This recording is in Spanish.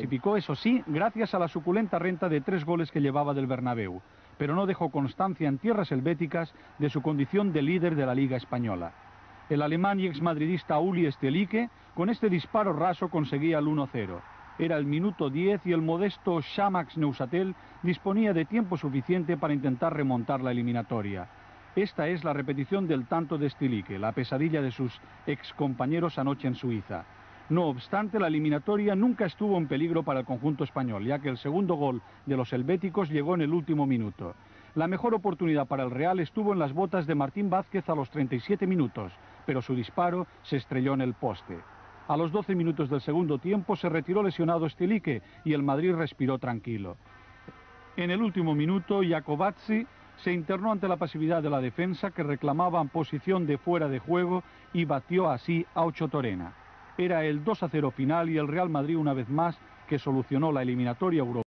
clasificó, eso sí, gracias a la suculenta renta de tres goles que llevaba del Bernabéu, pero no dejó constancia en tierras helvéticas de su condición de líder de la Liga Española. El alemán y exmadridista Uli Stelique, con este disparo raso conseguía el 1-0. Era el minuto 10 y el modesto Shamax Neusatel disponía de tiempo suficiente para intentar remontar la eliminatoria. Esta es la repetición del tanto de Stilique, la pesadilla de sus excompañeros anoche en Suiza. No obstante, la eliminatoria nunca estuvo en peligro para el conjunto español, ya que el segundo gol de los helvéticos llegó en el último minuto. La mejor oportunidad para el Real estuvo en las botas de Martín Vázquez a los 37 minutos, pero su disparo se estrelló en el poste. A los 12 minutos del segundo tiempo se retiró lesionado Stilique y el Madrid respiró tranquilo. En el último minuto, Jacobazzi se internó ante la pasividad de la defensa que reclamaba posición de fuera de juego y batió así a Ocho Torena. Era el 2 a 0 final y el Real Madrid una vez más que solucionó la eliminatoria europea.